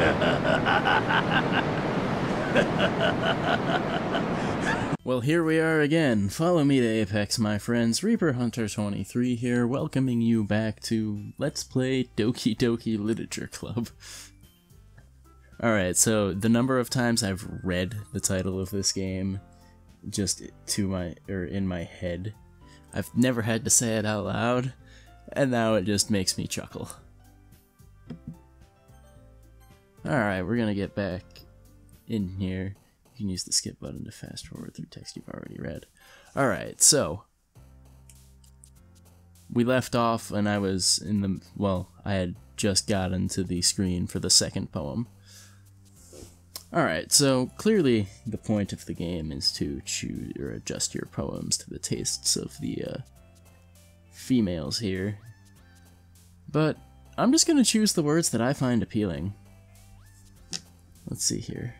Well, here we are again. Follow me to Apex, my friends. Reaper Hunter 23 here, welcoming you back to Let's Play Doki Doki Literature Club. Alright, so the number of times I've read the title of this game just to my or in my head. I've never had to say it out loud, and now it just makes me chuckle. Alright, we're gonna get back in here. You can use the skip button to fast forward through text you've already read. Alright, so we left off and I was in the well, I had just gotten to the screen for the second poem. Alright, so clearly the point of the game is to choose or adjust your poems to the tastes of the uh, females here. But I'm just gonna choose the words that I find appealing. Let's see here.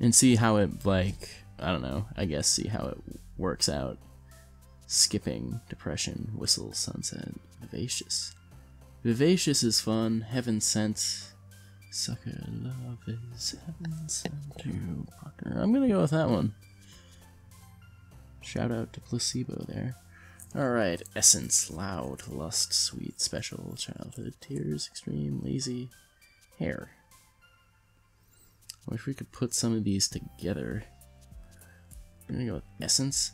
And see how it, like, I don't know, I guess see how it works out. Skipping, depression, whistle, sunset, vivacious. Vivacious is fun, heaven sent. Sucker love is heaven sent. I'm gonna go with that one. Shout out to Placebo there. Alright, essence, loud, lust, sweet, special, childhood, tears, extreme, lazy, hair. I wish we could put some of these together. I'm gonna go with essence.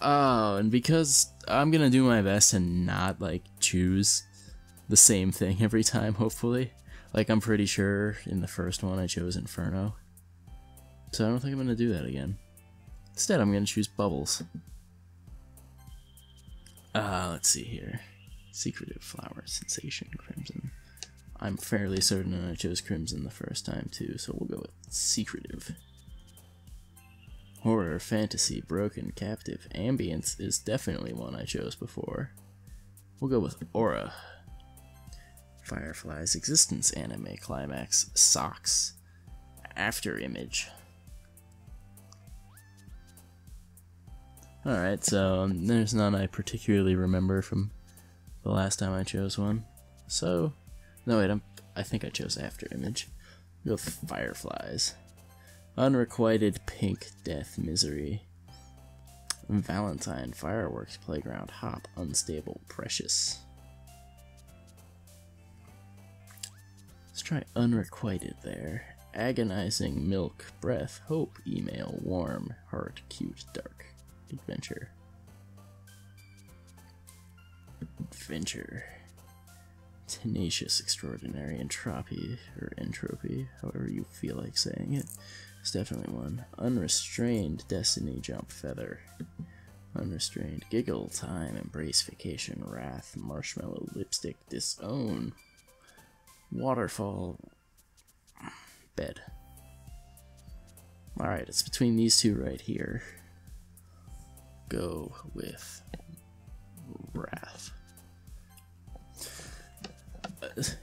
Oh, and because I'm gonna do my best and not like choose the same thing every time, hopefully. Like I'm pretty sure in the first one I chose Inferno. So I don't think I'm gonna do that again. Instead I'm gonna choose Bubbles. Uh, let's see here. Secretive Flower, Sensation, Crimson. I'm fairly certain I chose Crimson the first time too, so we'll go with Secretive. Horror, Fantasy, Broken, Captive, Ambience is definitely one I chose before. We'll go with Aura. Firefly's Existence Anime Climax, Socks, After Image. Alright, so um, there's none I particularly remember from the last time I chose one. So, no wait, I'm, I think I chose After Image. Go Fireflies. Unrequited Pink Death Misery. Valentine Fireworks Playground Hop Unstable Precious. Let's try Unrequited there. Agonizing Milk Breath Hope Email Warm Heart Cute Dark Adventure. Adventure. Tenacious Extraordinary Entropy, or Entropy, however you feel like saying it. It's definitely one. Unrestrained Destiny Jump Feather. Unrestrained Giggle Time Embrace Vacation Wrath Marshmallow Lipstick Disown Waterfall Bed. Alright, it's between these two right here. Go with Wrath.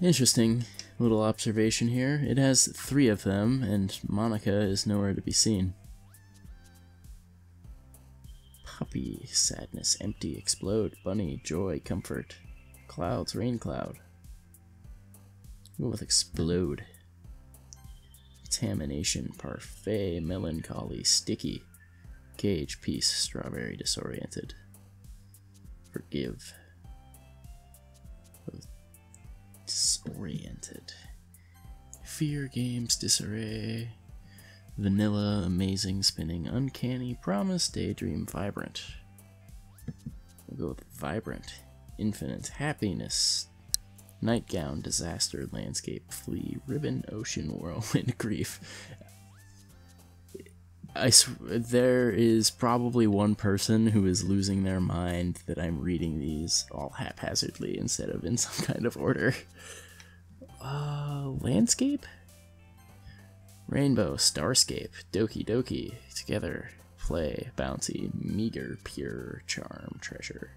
Interesting little observation here. It has three of them, and Monika is nowhere to be seen. Puppy, sadness, empty, explode, bunny, joy, comfort, clouds, rain cloud. Go with explode. Contamination, parfait, melancholy, sticky, cage, peace, strawberry, disoriented. Forgive. Disoriented. Fear games, disarray. Vanilla, amazing, spinning, uncanny, promise, daydream, vibrant. We'll go with vibrant. Infinite, happiness, nightgown, disaster, landscape, flea, ribbon, ocean, whirlwind, grief. I there is probably one person who is losing their mind that I'm reading these all haphazardly instead of in some kind of order. Uh, landscape? Rainbow, Starscape, Doki Doki, Together, Play, Bounty, Meager, Pure, Charm, Treasure.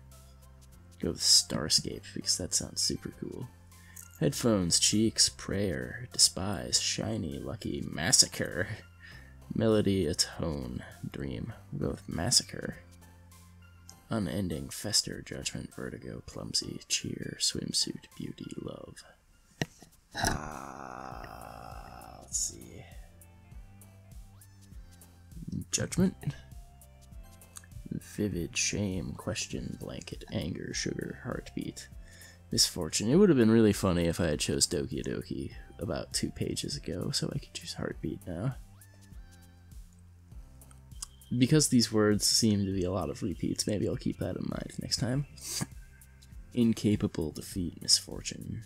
Go with Starscape because that sounds super cool. Headphones, Cheeks, Prayer, Despise, Shiny, Lucky, Massacre. Melody, Atone, Dream. We'll go with Massacre. Unending, Fester, Judgment, Vertigo, Clumsy, Cheer, Swimsuit, Beauty, Love. Ah. let's see. Judgment. Vivid, shame, question, blanket, anger, sugar, heartbeat, misfortune. It would have been really funny if I had chose Doki Doki about two pages ago, so I could choose heartbeat now. Because these words seem to be a lot of repeats, maybe I'll keep that in mind next time. Incapable, defeat, misfortune.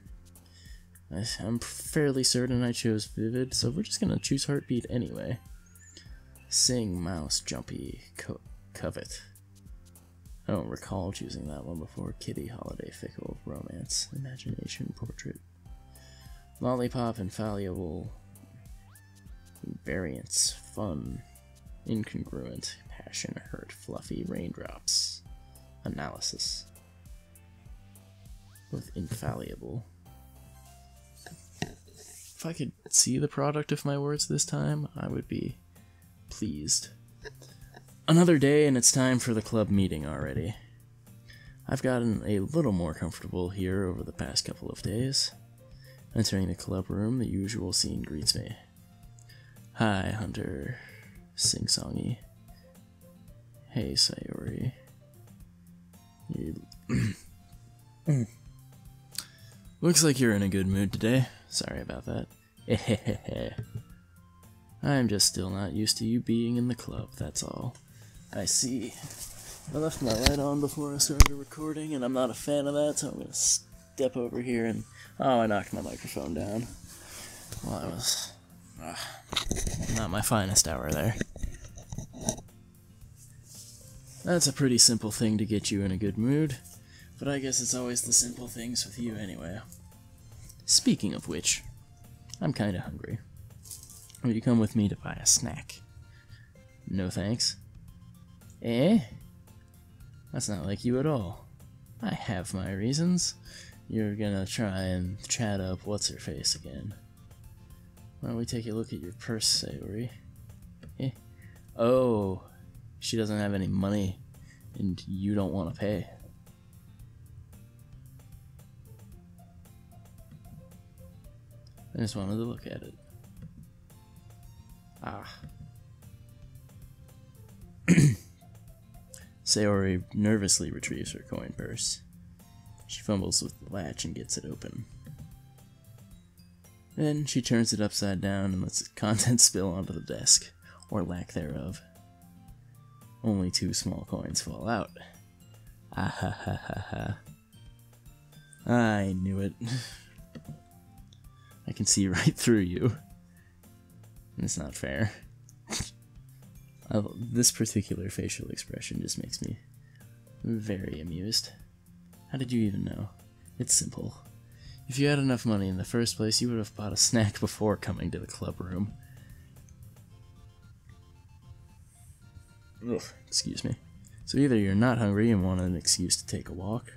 I'm fairly certain I chose Vivid, so we're just gonna choose Heartbeat anyway. Sing, Mouse, Jumpy, co Covet. I don't recall choosing that one before. Kitty, Holiday, Fickle, Romance, Imagination, Portrait. Lollipop, Infallible, Variance, Fun, Incongruent, Passion, Hurt, Fluffy, Raindrops, Analysis. With Infallible. If I could see the product of my words this time, I would be pleased. Another day, and it's time for the club meeting already. I've gotten a little more comfortable here over the past couple of days. Entering the club room, the usual scene greets me. Hi, Hunter. Sing-songy. Hey, Sayori. You... Looks like you're in a good mood today. Sorry about that. I'm just still not used to you being in the club, that's all. I see. I left my light on before I started recording, and I'm not a fan of that, so I'm gonna step over here and. Oh, I knocked my microphone down. Well, that was. Uh, not my finest hour there. That's a pretty simple thing to get you in a good mood, but I guess it's always the simple things with you anyway. Speaking of which, I'm kinda hungry. Will you come with me to buy a snack? No thanks. Eh? That's not like you at all. I have my reasons. You're gonna try and chat up what's her face again. Why don't we take a look at your purse, Sayori? Eh? Oh, she doesn't have any money, and you don't want to pay. I just wanted to look at it. Ah. Sayori nervously retrieves her coin purse. She fumbles with the latch and gets it open. Then she turns it upside down and lets its contents spill onto the desk, or lack thereof. Only two small coins fall out. Ah ha ha ha ha. I knew it. I can see right through you. It's not fair. this particular facial expression just makes me very amused. How did you even know? It's simple. If you had enough money in the first place, you would have bought a snack before coming to the club room. Ugh, excuse me. So either you're not hungry and want an excuse to take a walk,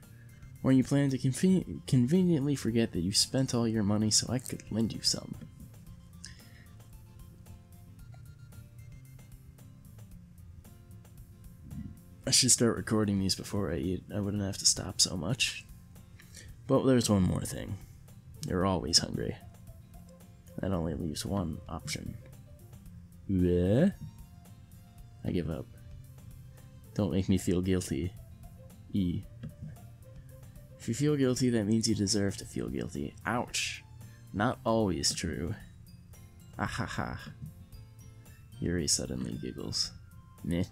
or you plan to conven conveniently forget that you spent all your money so I could lend you some. I should start recording these before I eat. I wouldn't have to stop so much. But there's one more thing. You're always hungry. That only leaves one option. Yeah? I give up. Don't make me feel guilty. E. If you feel guilty, that means you deserve to feel guilty. Ouch. Not always true. Ahaha. Yuri suddenly giggles. Meh.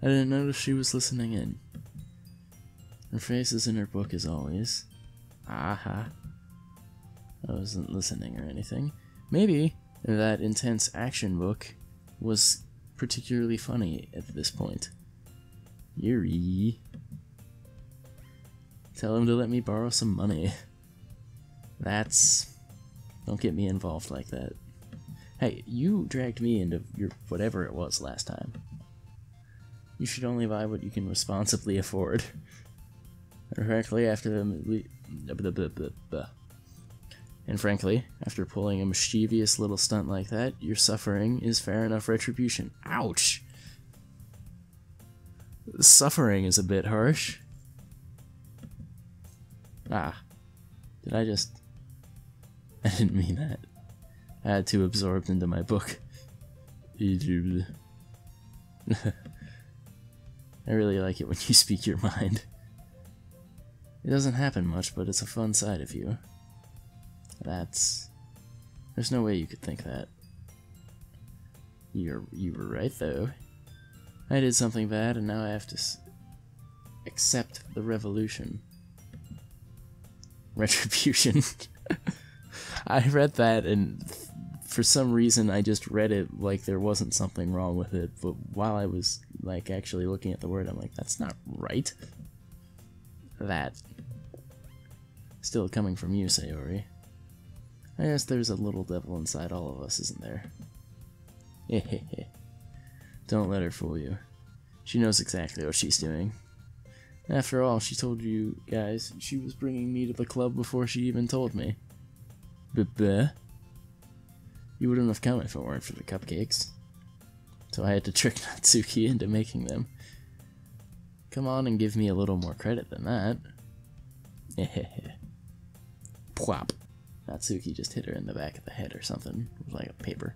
I didn't notice she was listening in. Her face is in her book as always. Ah, Aha. I wasn't listening or anything. Maybe that intense action book was particularly funny at this point. Yuri. Tell him to let me borrow some money. That's... Don't get me involved like that. Hey, you dragged me into your whatever it was last time. You should only buy what you can responsibly afford. Directly after the... And frankly, after pulling a mischievous little stunt like that, your suffering is fair enough retribution. Ouch! Suffering is a bit harsh. Ah. Did I just... I didn't mean that. I had too absorbed into my book. I really like it when you speak your mind. It doesn't happen much, but it's a fun side of you. That's... There's no way you could think that. You're, you were right, though. I did something bad, and now I have to accept the revolution. Retribution. I read that, and for some reason I just read it like there wasn't something wrong with it, but while I was like actually looking at the word, I'm like, that's not right. That. Still coming from you, Sayori. I guess there's a little devil inside all of us, isn't there? Don't let her fool you. She knows exactly what she's doing. After all, she told you guys she was bringing me to the club before she even told me. Buh You wouldn't have come if it weren't for the cupcakes. So I had to trick Natsuki into making them. Come on and give me a little more credit than that. Plop. Natsuki just hit her in the back of the head or something, with like a paper.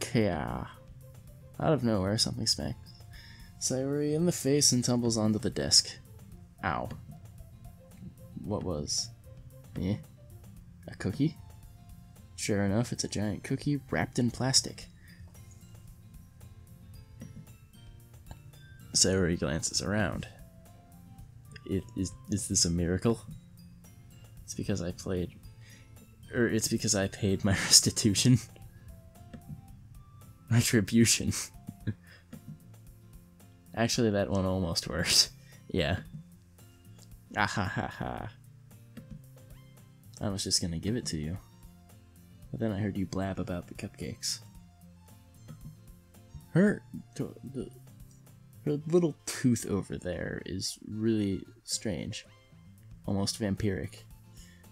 Kya. Out of nowhere, something smacks Sayori in the face and tumbles onto the desk. Ow. What was? Eh? A cookie? Sure enough, it's a giant cookie wrapped in plastic. Sayori glances around. It, is, is this a miracle? It's because I played... Or it's because I paid my restitution. Retribution. Actually, that one almost worked. yeah. Ah ha ha ha. I was just gonna give it to you. But then I heard you blab about the cupcakes. Her, her little tooth over there is really strange. Almost vampiric.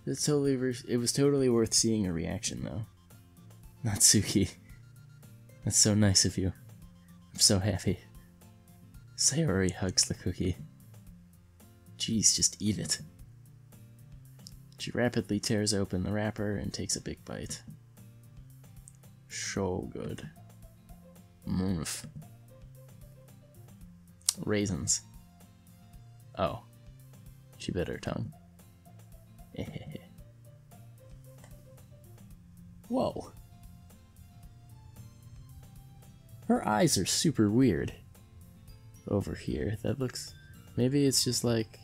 It's totally, it was totally worth seeing a reaction though. Natsuki. That's so nice of you. I'm so happy. Sayori hugs the cookie. Jeez, just eat it. She rapidly tears open the wrapper and takes a big bite. So good. Mmm. Raisins. Oh. She bit her tongue. Whoa. Her eyes are super weird over here. That looks... Maybe it's just like...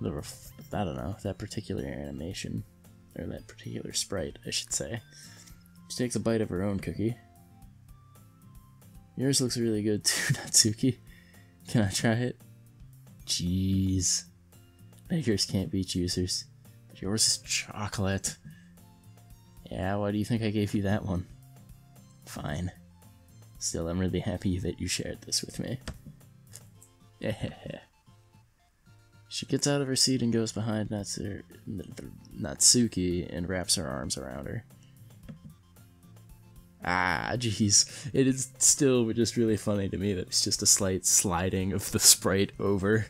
The ref I don't know, that particular animation. Or that particular sprite, I should say. She takes a bite of her own cookie. Yours looks really good too, Natsuki. Can I try it? Jeez. Bakers can't beat juicers. But yours is chocolate. Yeah, why do you think I gave you that one? Fine. Still, I'm really happy that you shared this with me. she gets out of her seat and goes behind Natsu Natsuki and wraps her arms around her. Ah, jeez. It is still just really funny to me that it's just a slight sliding of the sprite over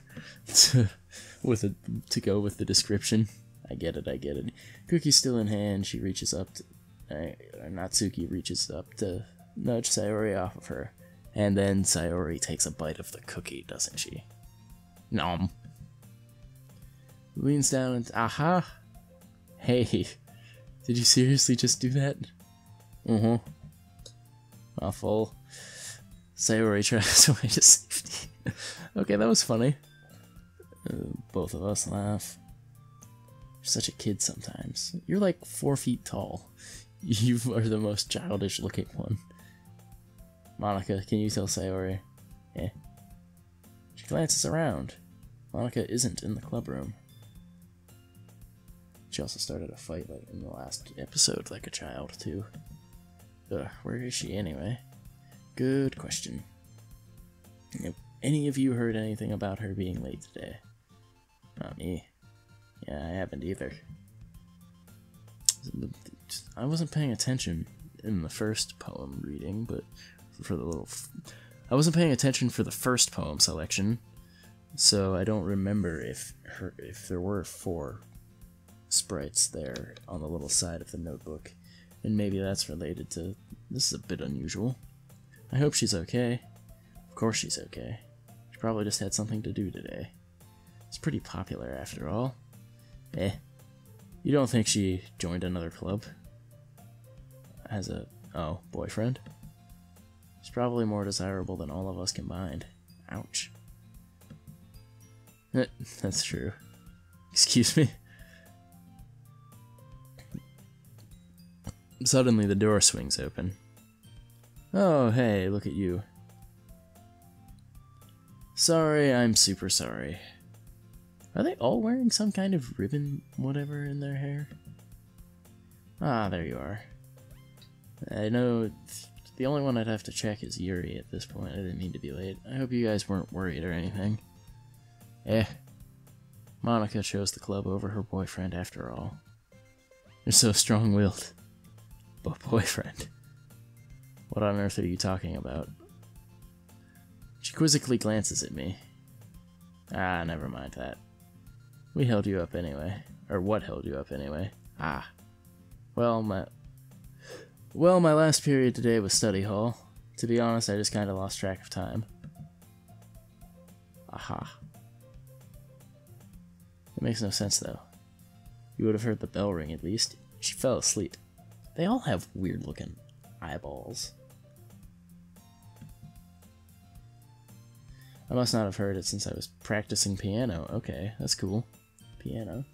to, with a, to go with the description. I get it, I get it. Cookie's still in hand. She reaches up to... Uh, Natsuki reaches up to nudge Sayori off of her. And then Sayori takes a bite of the cookie, doesn't she? Nom. Leans down and aha. Hey, did you seriously just do that? Uh-huh. Awful. Sayori tries away to safety. okay, that was funny. Uh, both of us laugh. You're such a kid sometimes. You're like four feet tall. You are the most childish looking one. Monika, can you tell Sayori? Eh. She glances around. Monika isn't in the club room. She also started a fight like in the last episode like a child, too. Ugh, where is she anyway? Good question. Have any of you heard anything about her being late today? Not me. Yeah, I haven't either. I wasn't paying attention in the first poem reading, but for the little. I wasn't paying attention for the first poem selection, so I don't remember if her if there were four sprites there on the little side of the notebook, and maybe that's related to. This is a bit unusual. I hope she's okay. Of course she's okay. She probably just had something to do today. It's pretty popular after all. Eh. You don't think she joined another club? As a, oh, boyfriend? She's probably more desirable than all of us combined. Ouch. Eh, that's true. Excuse me? Suddenly the door swings open. Oh, hey, look at you. Sorry, I'm super sorry. Are they all wearing some kind of ribbon whatever in their hair? Ah, there you are. I know the only one I'd have to check is Yuri at this point. I didn't mean to be late. I hope you guys weren't worried or anything. Eh. Monika chose the club over her boyfriend after all. You're so strong-willed. But boyfriend. What on earth are you talking about? She quizzically glances at me. Ah, never mind that. We held you up anyway. Or what held you up anyway? Ah. Well, my... Well, my last period today was study hall. To be honest, I just kind of lost track of time. Aha. It makes no sense, though. You would have heard the bell ring, at least. She fell asleep. They all have weird-looking eyeballs. I must not have heard it since I was practicing piano. Okay, that's cool piano.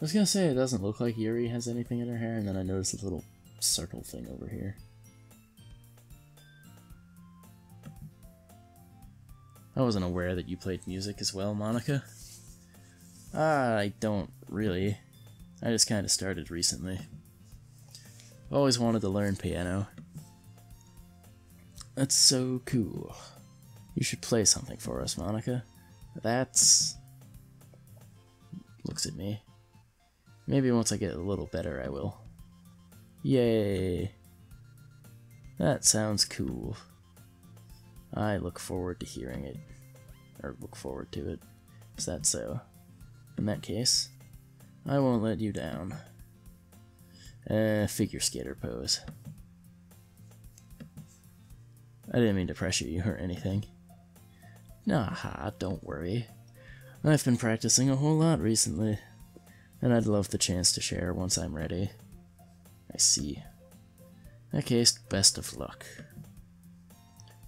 I was gonna say it doesn't look like Yuri has anything in her hair, and then I noticed a little circle thing over here. I wasn't aware that you played music as well, Monika. I don't really. I just kind of started recently. I've always wanted to learn piano. That's so cool. You should play something for us, Monika. That's looks at me. Maybe once I get a little better, I will. Yay! That sounds cool. I look forward to hearing it. Or look forward to it. Is that so? In that case, I won't let you down. Uh, figure skater pose. I didn't mean to pressure you or anything. Nah, don't worry. I've been practicing a whole lot recently, and I'd love the chance to share once I'm ready. I see. Case, best of luck.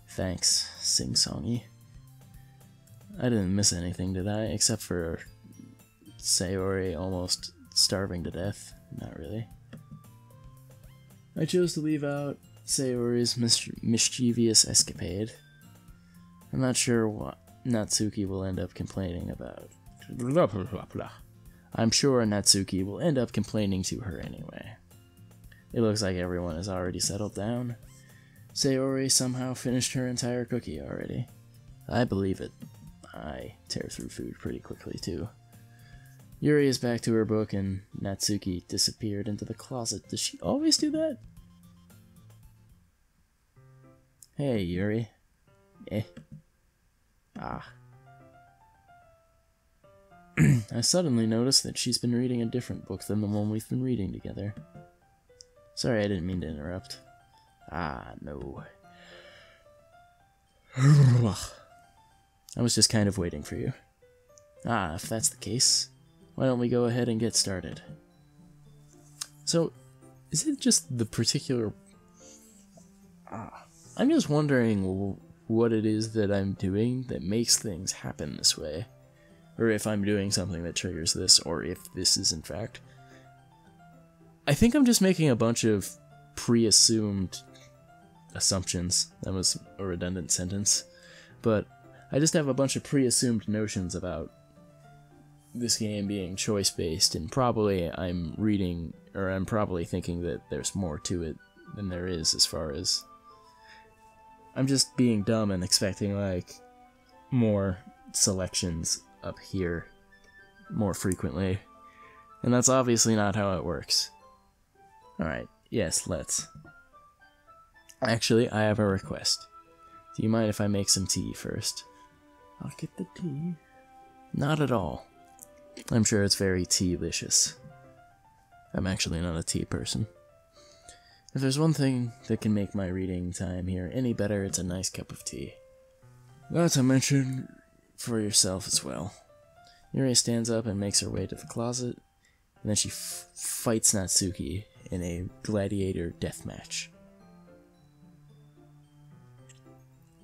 Thanks, sing-songy. I didn't miss anything, did I? Except for Sayori almost starving to death. Not really. I chose to leave out Sayori's mis mischievous escapade. I'm not sure what Natsuki will end up complaining about. Blah, blah, blah, I'm sure Natsuki will end up complaining to her anyway. It looks like everyone has already settled down. Sayori somehow finished her entire cookie already. I believe it. I tear through food pretty quickly too. Yuri is back to her book and Natsuki disappeared into the closet. Does she always do that? Hey, Yuri. Eh. Ah. I suddenly noticed that she's been reading a different book than the one we've been reading together. Sorry, I didn't mean to interrupt. Ah, no. I was just kind of waiting for you. Ah, if that's the case, why don't we go ahead and get started? So, is it just the particular... Ah, I'm just wondering what it is that I'm doing that makes things happen this way. Or if I'm doing something that triggers this, or if this is in fact. I think I'm just making a bunch of pre-assumed assumptions. That was a redundant sentence. But I just have a bunch of pre-assumed notions about this game being choice-based, and probably I'm reading, or I'm probably thinking that there's more to it than there is as far as I'm just being dumb and expecting like more selections up here more frequently. And that's obviously not how it works. Alright, yes, let's. Actually, I have a request. Do you mind if I make some tea first? I'll get the tea. Not at all. I'm sure it's very tea-licious. I'm actually not a tea person. If there's one thing that can make my reading time here any better, it's a nice cup of tea. Not to mention for yourself as well. Yuri stands up and makes her way to the closet, and then she fights Natsuki in a gladiator death match.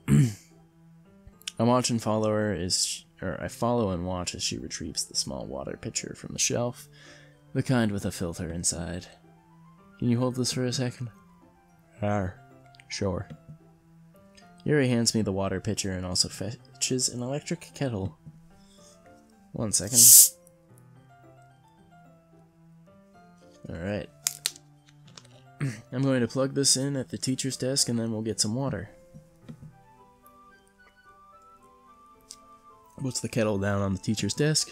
I watch and follow her as, or I follow and watch as she retrieves the small water pitcher from the shelf, the kind with a filter inside. Can you hold this for a second? Ah, sure. Yuri hands me the water pitcher and also fetches an electric kettle. One second. Alright. I'm going to plug this in at the teacher's desk and then we'll get some water. Puts the kettle down on the teacher's desk.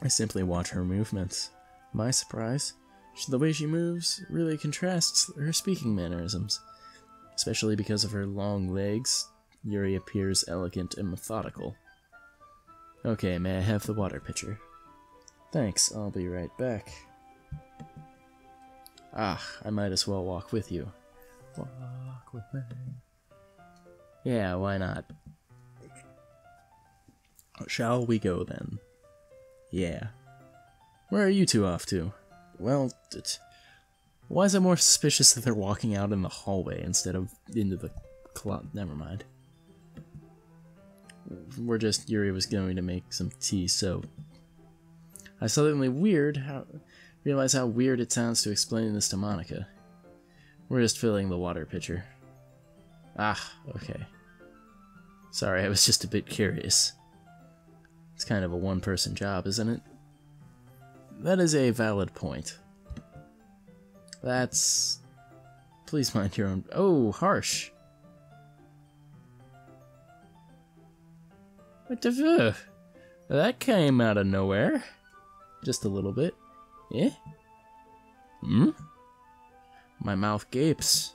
I simply watch her movements. My surprise, the way she moves really contrasts her speaking mannerisms. Especially because of her long legs, Yuri appears elegant and methodical. Okay, may I have the water pitcher? Thanks, I'll be right back. Ah, I might as well walk with you. Walk with me. Yeah, why not? Shall we go then? Yeah. Where are you two off to? Well, why is it more suspicious that they're walking out in the hallway instead of into the club? Never mind. We're just, Yuri was going to make some tea, so... I suddenly weird how realize how weird it sounds to explain this to Monika. We're just filling the water pitcher. Ah, okay. Sorry, I was just a bit curious. It's kind of a one-person job, isn't it? That is a valid point. That's... Please mind your own... Oh, harsh. What the fuck? That came out of nowhere. Just a little bit. Eh? Hmm? My mouth gapes.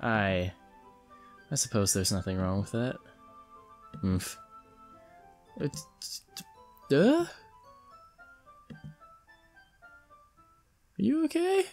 I... I suppose there's nothing wrong with that. Oomph. It's... Duh? You okay?